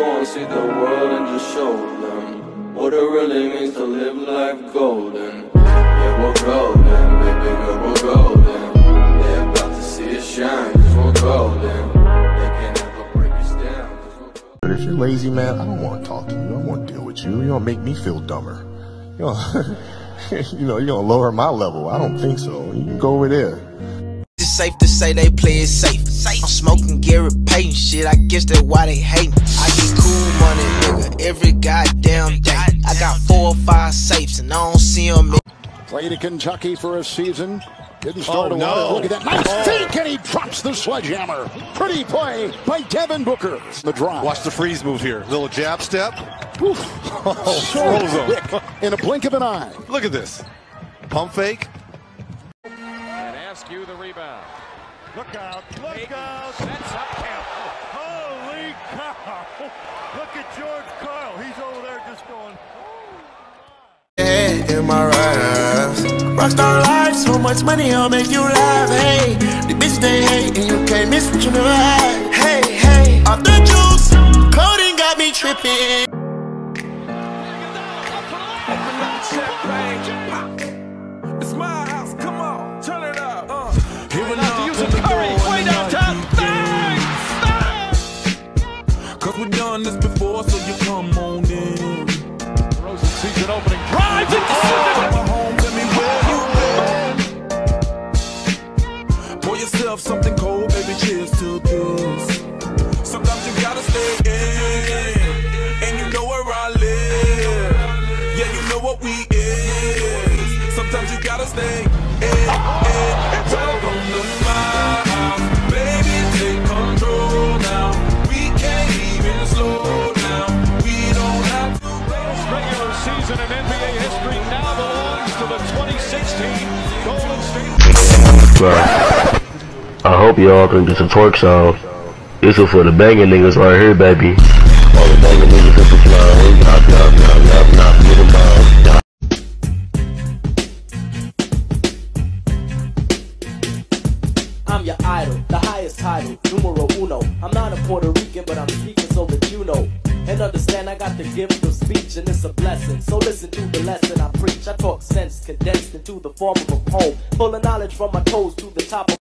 go and see the world and just show them what it really means to live life golden. Yeah, we're golden, baby girl, we're golden. They're about to see us shine, cause we're golden. They can never break us down, cause we're golden. But if you're lazy, man, I don't want to talk to you. I don't want to deal with you. You're gonna make me feel dumber. You know, you know, you're gonna lower my level. I don't think so. You can go over there. It's safe to say they play it safe. I'm smoking Gary Payton shit. I guess that's why they hate me. I cool money, nigga, every goddamn day. I got four or five safes and I don't see them. Played at Kentucky for a season. Didn't start Oh, a no. while. Look at that. Nice Oh. fake, and he drops the sledgehammer. Pretty play by Devin Booker. The drive. Watch the freeze move here. Little jab step. Oof. Oh, So him. quick in a blink of an eye. Look at this. Pump fake. And ask you the rebound. Look out, look out. That's up camp. Holy cow. Look at George Karl. He's over there just going. head in my raps. Rockstar life, so much money, I'll make you laugh. Hey, the bitch they hate, and you can't miss what you never had. Hey, hey, off the juice, coding got me tripping. Something cold, baby, cheers to this. Sometimes you gotta stay in, and you know where I live. Yeah, you know what we is. Sometimes you gotta stay y'all think this a twerk song. This is for the banging niggas right here, baby. All the banging niggas the. Yup, yup, yup, yup, yup, get 'em down. Yup. I'm your idol, the highest title, numero uno. I'm not a Puerto Rican, but I'm speaking so that you know. And understand I got the gift of speech and it's a blessing. So listen to the lesson I preach. I talk sense condensed into the form of a poem. Full of knowledge from my toes to the top of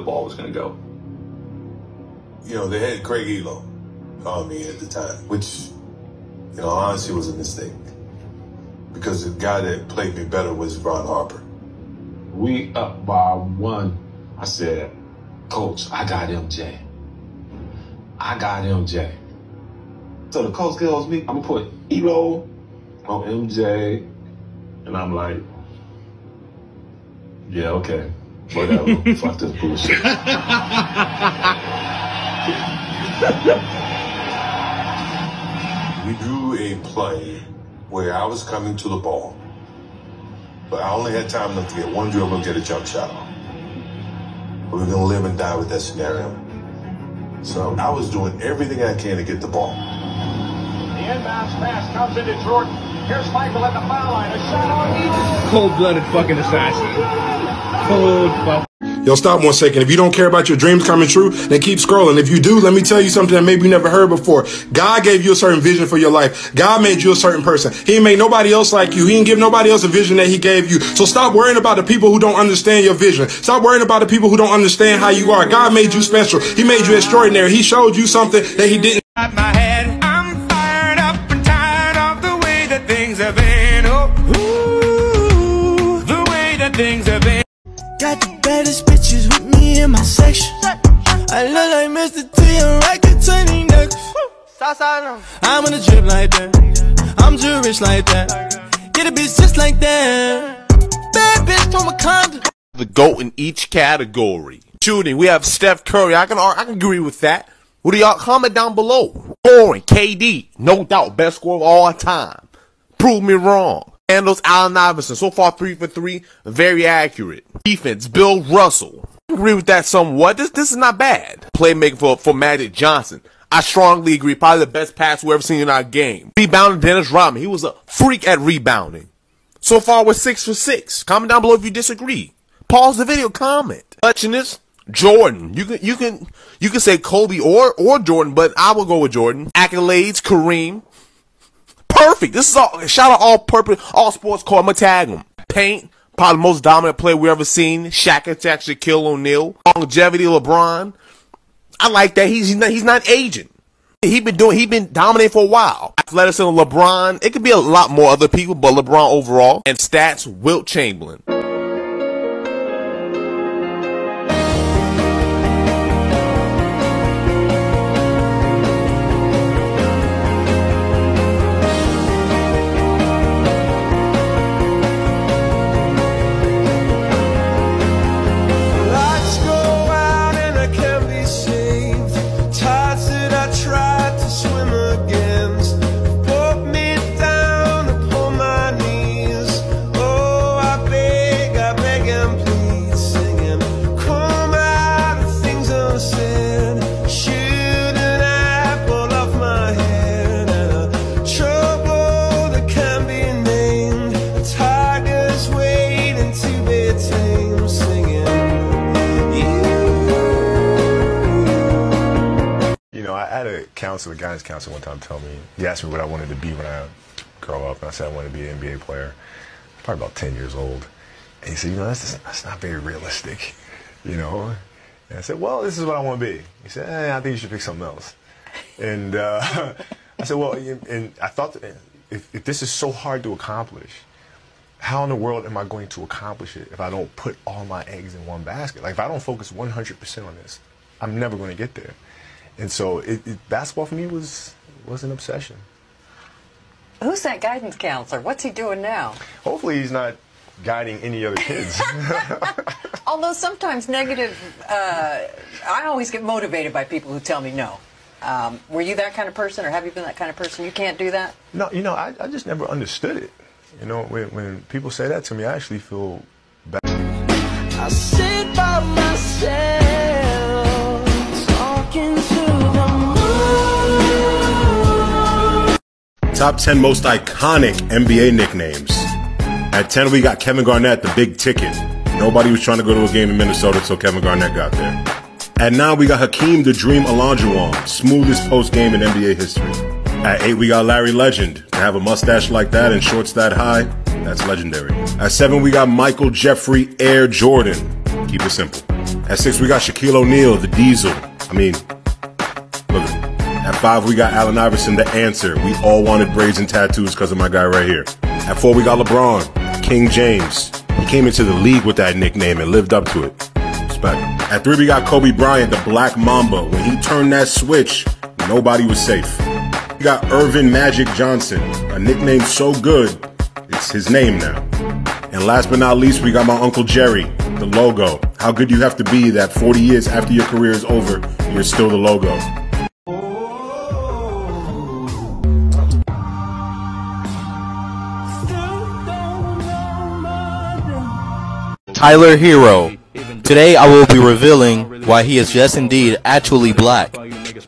the ball was going to go. you know, they had Craig Ehlo call me at the time, which, you know, honestly was a mistake. Because the guy that played me better was Ron Harper. We up by one. I said, Coach, I got MJ. I got MJ. So the coach tells me I'm gonna put Ehlo on MJ, and I'm like, yeah, okay, whatever. Fuck this bullshit. We drew a play where I was coming to the ball, but I only had time enough to get one dribble and get a jump shot off. We're going to live and die with that scenario. So I was doing everything I can to get the ball. The inbounds pass comes into Jordan. Here's Michael at the foul line. A shot on Ehlo. Cold-blooded fucking assassin. Cold fuck. Yo, stop one second. If you don't care about your dreams coming true, then keep scrolling. If you do, let me tell you something that maybe you never heard before. God gave you a certain vision for your life. God made you a certain person. He made nobody else like you. He didn't give nobody else a vision that he gave you. So stop worrying about the people who don't understand your vision. Stop worrying about the people who don't understand how you are. God made you special. He made you extraordinary. He showed you something that he didn't. In my section. I look like Mr. T and Rocket 20 necklace. I'm in the drip like that. I'm rich like that. Get a bitch just like that. Bad bitch from Wakanda. the GOAT in each category. Shooting, we have Steph Curry. I can I can agree with that. What do y'all comment down below? Scoring, KD, no doubt, best scorer of all time. Prove me wrong. Handles Allen Iverson. So far, three for three. Very accurate. Defense, Bill Russell. Agree with that somewhat. This this is not bad. Playmaking for, for Magic Johnson. I strongly agree. Probably the best pass we've ever seen in our game. Rebounding Dennis Rodman. He was a freak at rebounding. So far, we're six for six. Comment down below if you disagree. Pause the video, comment. Touching this, Jordan. You can you can you can say Kobe or or Jordan, but I will go with Jordan. Accolades, Kareem. Perfect. This is all shout out all purpose all sports core. I'm gonna tag him. Paint, probably the most dominant player we ever seen. Shaq attack kill O'Neal. Longevity, LeBron. I like that. He's he's not, he's not aging. He been doing he been dominating for a while. Athleticism, LeBron. It could be a lot more other people, but LeBron overall and stats. Wilt Chamberlain. Had a counselor, a guidance counselor one time tell me, he asked me what I wanted to be when I grow up, and I said I wanted to be an NBA player. Probably about 10 years old. And he said, you know, that's, just, that's not very realistic, you know? And I said, well, this is what I want to be. He said, eh, I think you should pick something else. And uh, I said, well, and I thought, that if, if this is so hard to accomplish, how in the world am I going to accomplish it if I don't put all my eggs in one basket? Like, if I don't focus 100% on this, I'm never going to get there. And so, it, it, basketball for me was was an obsession. Who's that guidance counselor? What's he doing now? Hopefully, he's not guiding any other kids. Although sometimes negative, uh, I always get motivated by people who tell me no. Um, were you that kind of person, or have you been that kind of person? You can't do that. no, you know, I, I just never understood it. You know, when, when people say that to me, I actually feel bad. Top 10 most iconic NBA nicknames. At 10, we got Kevin Garnett, the big ticket. Nobody was trying to go to a game in Minnesota until Kevin Garnett got there. At 9, we got Hakeem the Dream Olajuwon, smoothest post game in NBA history. At 8, we got Larry Legend. To have a mustache like that and shorts that high, that's legendary. At 7, we got Michael Jeffrey Air Jordan. Keep it simple. At 6, we got Shaquille O'Neal, the Diesel. I mean, 5, we got Allen Iverson, the answer. We all wanted braids and tattoos because of my guy right here. At 4, we got LeBron, King James. He came into the league with that nickname and lived up to it. Respect. At 3, we got Kobe Bryant, the Black Mamba. When he turned that switch, nobody was safe. We got Earvin Magic Johnson, a nickname so good, it's his name now. And last but not least, we got my Uncle Jerry, the logo. How good you have to be that 40 years after your career is over, you're still the logo. Tyler Herro. Today I will be revealing why he is yes indeed actually black.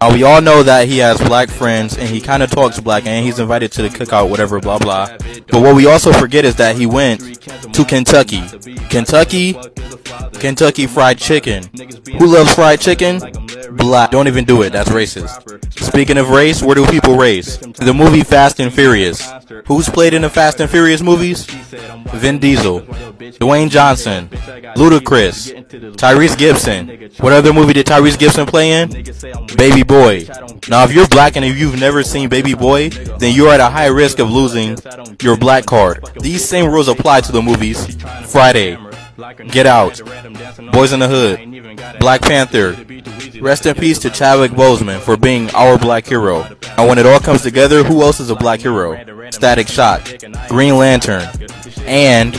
Now we all know that he has black friends and he kind of talks black and he's invited to the cookout whatever blah blah. But what we also forget is that he went to Kentucky. Kentucky Kentucky Fried Chicken. Who loves fried chicken? Black. Don't even do it. That's racist. Speaking of race, where do people race? The movie Fast and Furious. Who's played in the Fast and Furious movies? Vin Diesel, Dwayne Johnson, Ludacris, Tyrese Gibson. What other movie did Tyrese Gibson play in? Baby Boy. Now, if you're black and if you've never seen Baby Boy, then you're at a high risk of losing your black card. These same rules apply to the movies. Friday, Get Out, Boys in the Hood, Black Panther. Rest in peace to Chadwick Boseman for being our black hero. And when it all comes together, who else is a black hero? Static Shock, Green Lantern, and